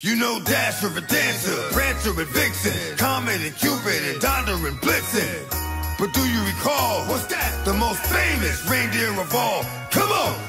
You know Dasher and Dancer, Prancer and Vixen, Comet and Cupid and Donder and Blitzen. But do you recall, what's that? The most famous reindeer of all. Come on!